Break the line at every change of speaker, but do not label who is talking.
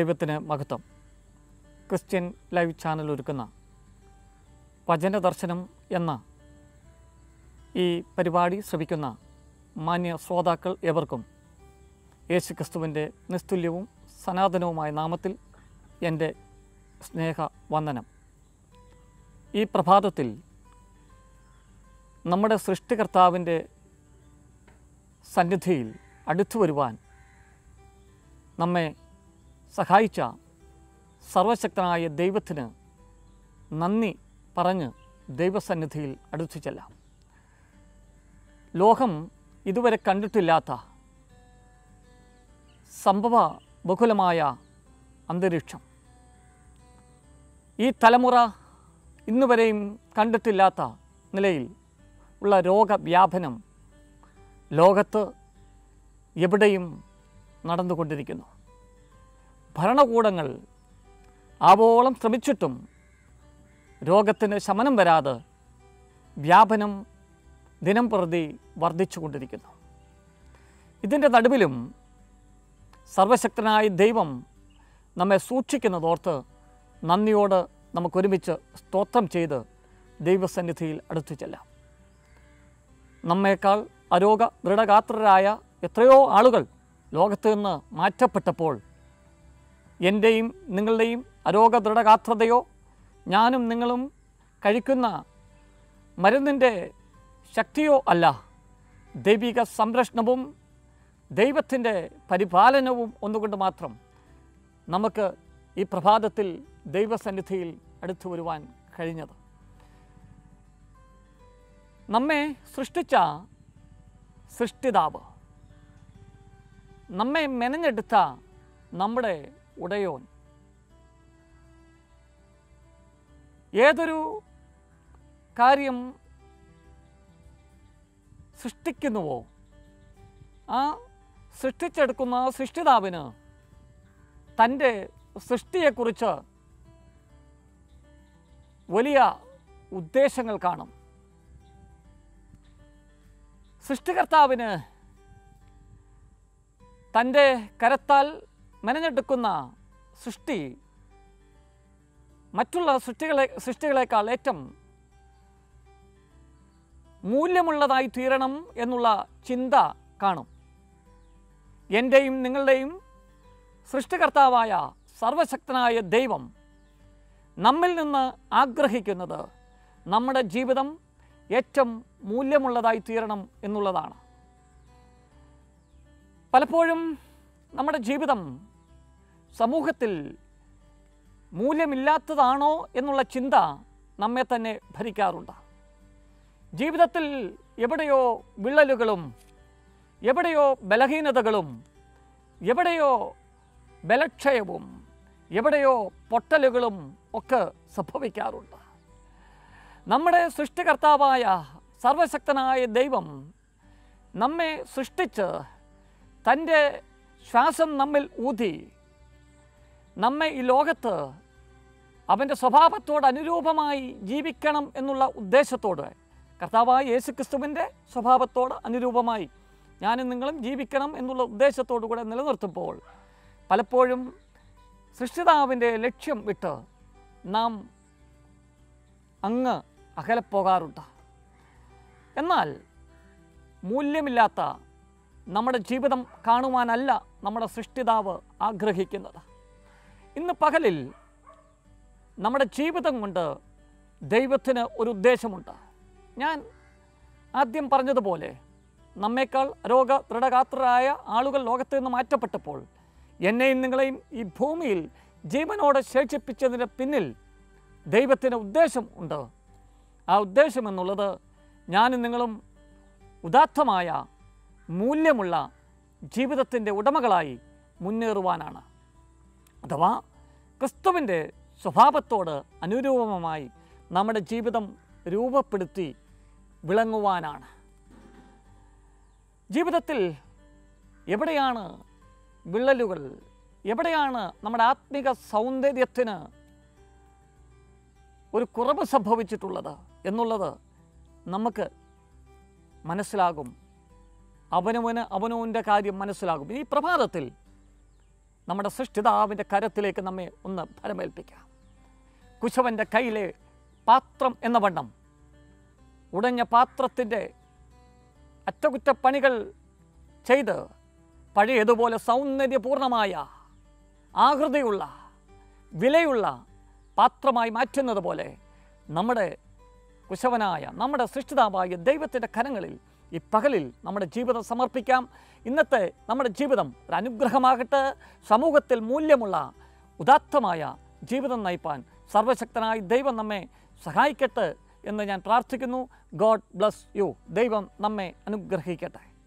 ദൈവത്തിന് മഹത്വം. Christian live channel ഒരുക്കുന്ന വചന ദർശനം എന്ന ഈ പരിപാടി ശ്രവിക്കുന്ന മാന്യ ശ്രോതാക്കൾ എവർക്കും യേശു ക്രിസ്തുവിന്റെ നിസ്തുല്യവും സനാതനവുമായ നാമത്തിൽ എന്റെ സ്നേഹ വന്ദനം ഈ പ്രഭാതത്തിൽ നമ്മുടെ സൃഷ്ടികർത്താവിന്റെ സന്നിധിയിൽ അടുത്തു വരുവാൻ നമ്മെ സഹായിച്ച സർവശക്തനായ ദൈവത്തിന് നന്ദി പറഞ്ഞ് ദൈവസന്നിധിയിൽ അടുത്തു ചെല്ലാം. ലോകം ഇതുവരെ കണ്ടിട്ടില്ലാത്ത സംഭവ ബഹുലമായ അന്തരീക്ഷം. ഈ തലമുറ ഇന്നുവരെയും കണ്ടിട്ടില്ലാത്ത നിലയിൽ ഉള്ള രോഗവ്യാപനം ലോകത്ത് എവിടെയും നടന്നുകൊണ്ടിരിക്കുന്നു. ഭരണകൂടങ്ങൾ ആവോളം ശ്രമിച്ചിട്ടും രോഗത്തിന് ശമനം വരാതെ വ്യാപനം ദിനം പ്രതി വർദ്ധിച്ചുകൊണ്ടിരിക്കുന്നു. ഇതിന്റെ നടുവിലും സർവശക്തനായ ദൈവം നമ്മെ സൂക്ഷിക്കുന്നതോർത്ത് നന്ദിയോട് നമുക്കൊരുമിച്ച് സ്തോത്രം ചെയ്ത് ദൈവസന്നിധിയിൽ അടുത്തു ചെല്ലാം. നമ്മേക്കാൾ അരോഗ ദൃഢഗാത്രരായ എത്രയോ ആളുകൾ ലോകത്ത് നിന്ന് മാറ്റപ്പെട്ടപ്പോൾ എന്റെയും നിങ്ങളുടെയും അരോഗ ദൃഢഗാത്രതയോ ഞാനും നിങ്ങളും കഴിക്കുന്ന മരുന്നിന്റെ ശക്തിയോ അല്ല. ദൈവിക സംരക്ഷണവും ദൈവത്തിന്റെ പരിപാലനവും ഒന്നുകൊണ്ട് മാത്രം നമുക്ക് ഈ പ്രഭാതത്തിൽ ദൈവസന്നിധിയിൽ അടുത്തു വരുവാൻ കഴിഞ്ഞത്. നമ്മെ സൃഷ്ടിച്ച സൃഷ്ടിതാവ് നമ്മെ മെനഞ്ഞെടുത്ത നമ്മുടെ ഉടയോൻ. ഏതൊരു കാര്യം സൃഷ്ടിക്കുന്നുവോ ആ സൃഷ്ടിച്ചെടുക്കുന്ന സൃഷ്ടിതാവിന് തന്റെ സൃഷ്ടിയെക്കുറിച്ച് വലിയ ഉദ്ദേശങ്ങൾ കാണും. സൃഷ്ടികർത്താവിന് തന്റെ കരത്താൽ മെനഞ്ഞെടുക്കുന്ന സൃഷ്ടി മറ്റുള്ള സൃഷ്ടികളെ സൃഷ്ടികളെക്കാൾ ഏറ്റവും മൂല്യമുള്ളതായി തീരണം എന്നുള്ള ചിന്ത കാണും. എന്റെയും നിങ്ങളുടെയും സൃഷ്ടികർത്താവായ സർവശക്തനായ ദൈവം നമ്മിൽ നിന്ന് ആഗ്രഹിക്കുന്നത് നമ്മുടെ ജീവിതം ഏറ്റവും മൂല്യമുള്ളതായി തീരണം എന്നുള്ളതാണ്. പലപ്പോഴും നമ്മുടെ ജീവിതം സമൂഹത്തിൽ മൂല്യമില്ലാത്തതാണോ എന്നുള്ള ചിന്ത നമ്മെ തന്നെ ഭരിക്കാറുണ്ട്. ജീവിതത്തിൽ എവിടെയോ വിള്ളലുകളും എവിടെയോ ബലഹീനതകളും എവിടെയോ ബലക്ഷയവും എവിടെയോ പൊട്ടലുകളും ഒക്കെ സംഭവിക്കാറുണ്ട്. നമ്മുടെ സൃഷ്ടികർത്താവായ സർവശക്തനായ ദൈവം നമ്മെ സൃഷ്ടിച്ച് തന്റെ ശ്വാസം നമ്മിൽ ഊതി നമ്മെ ഈ ലോകത്ത് അവന്റെ സ്വഭാവത്തോട് അനുരൂപമായി ജീവിക്കണം എന്നുള്ള ഉദ്ദേശത്തോട് കർത്താവായ യേശുക്രിസ്തുവിന്റെ സ്വഭാവത്തോട് അനുരൂപമായി ഞാനും നിങ്ങളും ജീവിക്കണം എന്നുള്ള ഉദ്ദേശത്തോടു കൂടെ നിലനിർത്തുമ്പോൾ പലപ്പോഴും സൃഷ്ടിതാവിന്റെ ലക്ഷ്യം വിട്ട് നാം അങ്ങ് അകലെപ്പോകാറുണ്ട് എന്നാൽ മൂല്യമില്ലാത്ത നമ്മുടെ ജീവിതം കാണുവാനല്ല നമ്മുടെ സൃഷ്ടിതാവ് ആഗ്രഹിക്കുന്നത്. ഇന്ന് പകലിൽ നമ്മുടെ ജീവിതം കൊണ്ട് ദൈവത്തിന് ഒരു ഉദ്ദേശമുണ്ട്. ഞാൻ ആദ്യം പറഞ്ഞതുപോലെ നമ്മേക്കാൾ രോഗ ദൃഢഗാത്രരായ ആളുകൾ ലോകത്ത് നിന്ന് മാറ്റപ്പെട്ടപ്പോൾ എന്നെയും നിങ്ങളെയും ഈ ഭൂമിയിൽ ജീവനോടെ ശേഷിപ്പിച്ചതിന് പിന്നിൽ ദൈവത്തിന് ഉദ്ദേശം ഉണ്ട്. ആ ഉദ്ദേശം എന്നുള്ളത് ഞാനും നിങ്ങളും ഉദാത്തമായ മൂല്യമുള്ള ജീവിതത്തിന്റെ ഉടമകളായി മുന്നേറുവാനാണ്. അഥവാ ക്രിസ്തുവിന്റെ സ്വഭാവത്തോട് അനുരൂപമായി നമ്മുടെ ജീവിതം രൂപപ്പെടുത്തി വിളങ്ങുവാനാണ്. ജീവിതത്തിൽ എവിടെയാണ് വിള്ളലുകൾ? എവിടെയാണ് നമ്മുടെ ആത്മിക സൗന്ദര്യത്തിന് ഒരു കുറവ് സംഭവിച്ചിട്ടുള്ളത് എന്നുള്ളത് നമുക്ക് മനസ്സിലാകും. അവനവന് അവനവന്റെ കാര്യം മനസ്സിലാകും. ഈ പ്രഭാതത്തിൽ നമ്മുടെ സൃഷ്ടിതാവിന്റെ കരത്തിലേക്ക് നമ്മെ ഒന്ന് ഫലമേൽപ്പിക്കാം കുശവന്റെ കയ്യിലെ പാത്രം എന്ന വണ്ണം ഉടഞ്ഞ പാത്രത്തിന്റെ അറ്റകുറ്റപ്പണികൾ ചെയ്ത് പഴയതുപോലെ സൗന്ദര്യപൂർണമായ ആകൃതിയുള്ള വിലയുള്ള പാത്രമായി മാറ്റുന്നത് പോലെ നമ്മുടെ കുശവനായ നമ്മുടെ സൃഷ്ടിതാവായ ദൈവത്തിന്റെ കരങ്ങളിൽ ഈ പകലിൽ നമ്മുടെ ജീവിതം സമർപ്പിക്കാം. ഇന്നത്തെ നമ്മുടെ ജീവിതം ഒരു അനുഗ്രഹമാകട്ടെ. സമൂഹത്തിൽ മൂല്യമുള്ള ഉദാത്തമായ ജീവിതം നയിപ്പാൻ സർവശക്തനായി ദൈവം നമ്മെ സഹായിക്കട്ടെ എന്ന് ഞാൻ പ്രാർത്ഥിക്കുന്നു. God bless you. ദൈവം നമ്മെ അനുഗ്രഹിക്കട്ടെ.